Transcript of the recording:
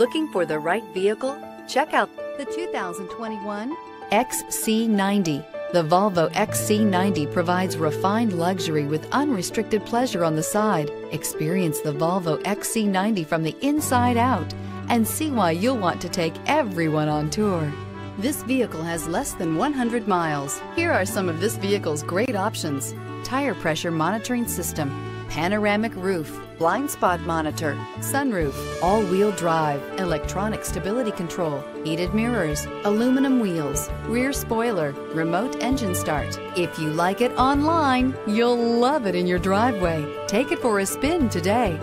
Looking for the right vehicle? Check out the 2021 XC90. The Volvo XC90 provides refined luxury with unrestricted pleasure on the side. Experience the Volvo XC90 from the inside out and see why you'll want to take everyone on tour. This vehicle has less than 100 miles. Here are some of this vehicle's great options. Tire pressure monitoring system, panoramic roof, blind spot monitor, sunroof, all-wheel drive, electronic stability control, heated mirrors, aluminum wheels, rear spoiler, remote engine start. If you like it online, you'll love it in your driveway. Take it for a spin today.